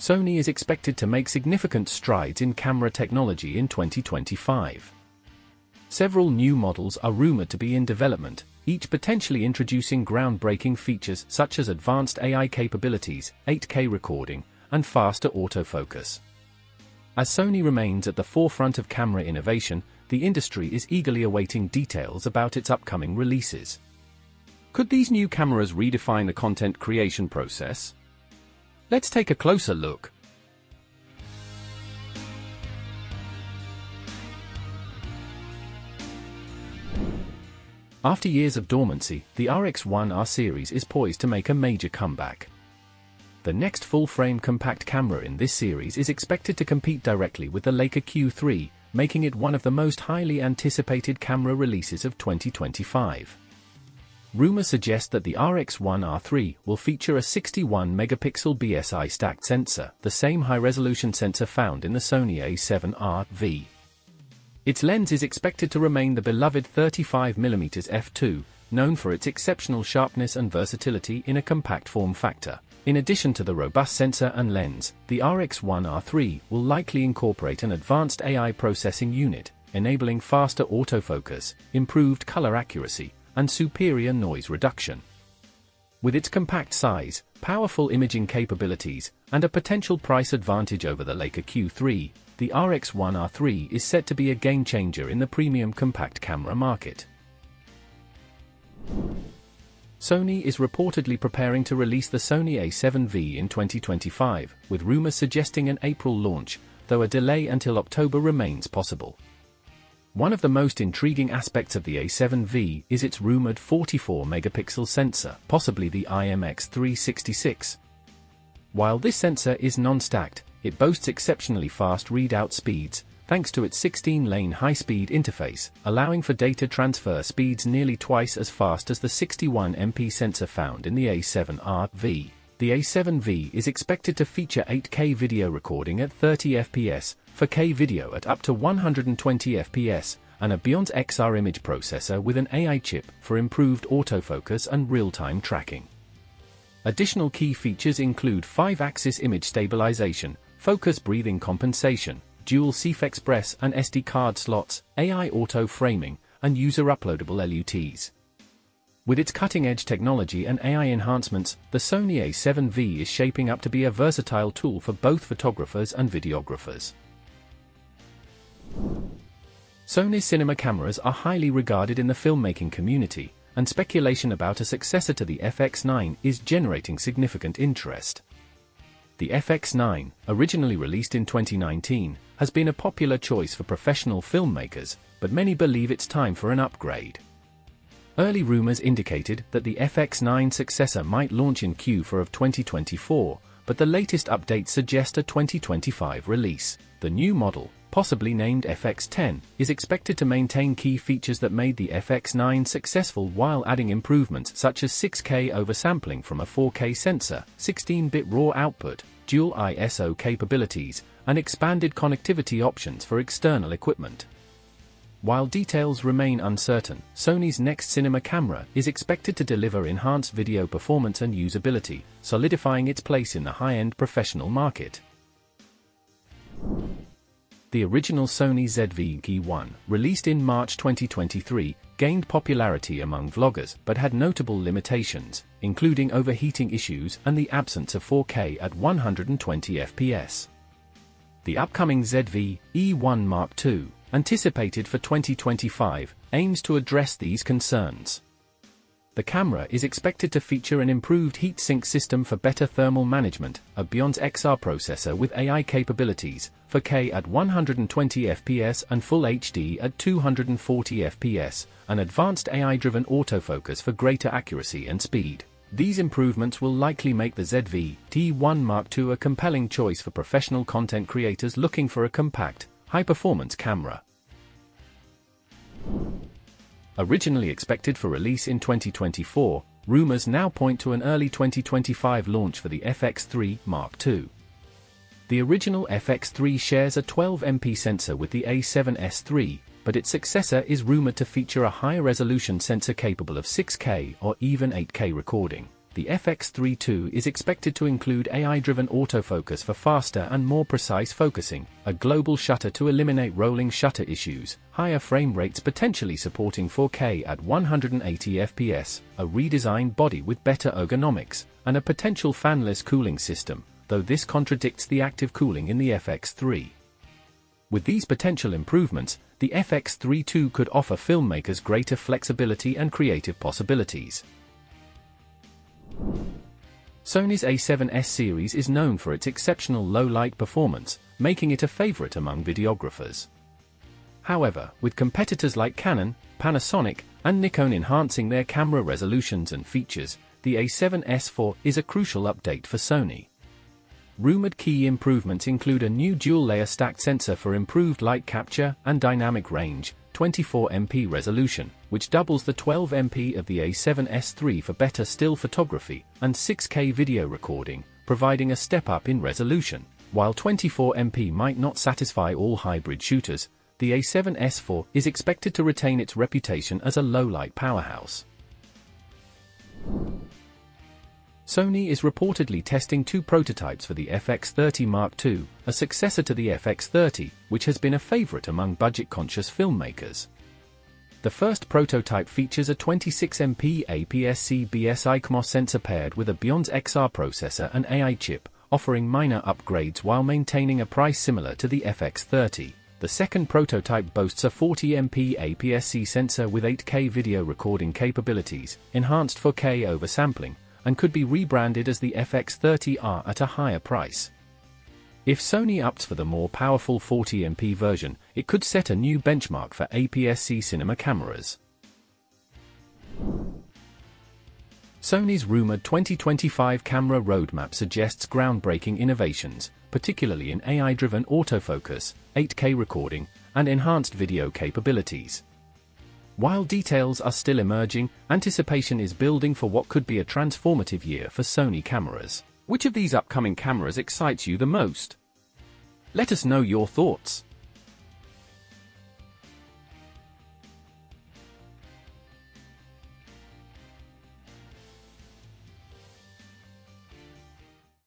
Sony is expected to make significant strides in camera technology in 2025. Several new models are rumored to be in development, each potentially introducing groundbreaking features such as advanced AI capabilities, 8K recording, and faster autofocus. As Sony remains at the forefront of camera innovation, the industry is eagerly awaiting details about its upcoming releases. Could these new cameras redefine the content creation process? Let's take a closer look. After years of dormancy, the RX-1R series is poised to make a major comeback. The next full-frame compact camera in this series is expected to compete directly with the Leica Q3, making it one of the most highly anticipated camera releases of 2025. Rumors suggest that the RX1R3 will feature a 61-megapixel BSI stacked sensor, the same high-resolution sensor found in the Sony a7R-V. Its lens is expected to remain the beloved 35mm f2, known for its exceptional sharpness and versatility in a compact form factor. In addition to the robust sensor and lens, the RX1R3 will likely incorporate an advanced AI processing unit, enabling faster autofocus, improved color accuracy, and superior noise reduction. With its compact size, powerful imaging capabilities, and a potential price advantage over the Leica Q3, the RX1R3 is set to be a game-changer in the premium compact camera market. Sony is reportedly preparing to release the Sony a7V in 2025, with rumors suggesting an April launch, though a delay until October remains possible. One of the most intriguing aspects of the A7V is its rumored 44-megapixel sensor, possibly the IMX366. While this sensor is non-stacked, it boasts exceptionally fast readout speeds, thanks to its 16-lane high-speed interface, allowing for data transfer speeds nearly twice as fast as the 61MP sensor found in the A7R-V. The A7V is expected to feature 8K video recording at 30 fps, 4K video at up to 120 fps, and a Bionz XR image processor with an AI chip for improved autofocus and real-time tracking. Additional key features include 5-axis image stabilization, focus breathing compensation, dual CF Express and SD card slots, AI auto framing, and user-uploadable LUTs. With its cutting-edge technology and AI enhancements, the Sony a7V is shaping up to be a versatile tool for both photographers and videographers. Sony cinema cameras are highly regarded in the filmmaking community, and speculation about a successor to the FX9 is generating significant interest. The FX9, originally released in 2019, has been a popular choice for professional filmmakers, but many believe it's time for an upgrade. Early rumors indicated that the FX9 successor might launch in Q4 of 2024, but the latest updates suggest a 2025 release. The new model, possibly named FX10, is expected to maintain key features that made the FX9 successful while adding improvements such as 6K oversampling from a 4K sensor, 16-bit RAW output, dual ISO capabilities, and expanded connectivity options for external equipment. While details remain uncertain, Sony's next cinema camera is expected to deliver enhanced video performance and usability, solidifying its place in the high-end professional market. The original Sony ZV-E1, released in March 2023, gained popularity among vloggers but had notable limitations, including overheating issues and the absence of 4K at 120 FPS. The upcoming ZV-E1 Mark II, anticipated for 2025, aims to address these concerns. The camera is expected to feature an improved heat-sink system for better thermal management, a Bionz XR processor with AI capabilities, 4K at 120 fps and Full HD at 240 fps, an advanced AI-driven autofocus for greater accuracy and speed. These improvements will likely make the ZV-E1 Mark II a compelling choice for professional content creators looking for a compact, high-performance camera. Originally expected for release in 2024, rumors now point to an early 2025 launch for the FX3 Mark II. The original FX3 shares a 12MP sensor with the A7S III, but its successor is rumored to feature a higher resolution sensor capable of 6K or even 8K recording. The the FX3 II is expected to include AI-driven autofocus for faster and more precise focusing, a global shutter to eliminate rolling shutter issues, higher frame rates potentially supporting 4K at 180 FPS, a redesigned body with better ergonomics, and a potential fanless cooling system, though this contradicts the active cooling in the FX3. With these potential improvements, the FX3 II could offer filmmakers greater flexibility and creative possibilities. Sony's a7S series is known for its exceptional low-light performance, making it a favorite among videographers. However, with competitors like Canon, Panasonic, and Nikon enhancing their camera resolutions and features, the a7S IV is a crucial update for Sony. Rumored key improvements include a new dual-layer stacked sensor for improved light capture and dynamic range, 24MP resolution, which doubles the 12MP of the A7S III for better still photography, and 6K video recording, providing a step up in resolution. While 24MP might not satisfy all hybrid shooters, the A7S IV is expected to retain its reputation as a low-light powerhouse. Sony is reportedly testing two prototypes for the FX30 Mark II, a successor to the FX30, which has been a favorite among budget-conscious filmmakers. The first prototype features a 26MP APS-C BSI CMOS sensor paired with a Bionz XR processor and AI chip, offering minor upgrades while maintaining a price similar to the FX30. The second prototype boasts a 40MP APS-C sensor with 8K video recording capabilities, enhanced 4K oversampling, and could be rebranded as the FX30R at a higher price. If Sony opts for the more powerful 40MP version, it could set a new benchmark for APS-C cinema cameras. Sony's rumored 2025 camera roadmap suggests groundbreaking innovations, particularly in AI-driven autofocus, 8K recording, and enhanced video capabilities. While details are still emerging, anticipation is building for what could be a transformative year for Sony cameras. Which of these upcoming cameras excites you the most? Let us know your thoughts.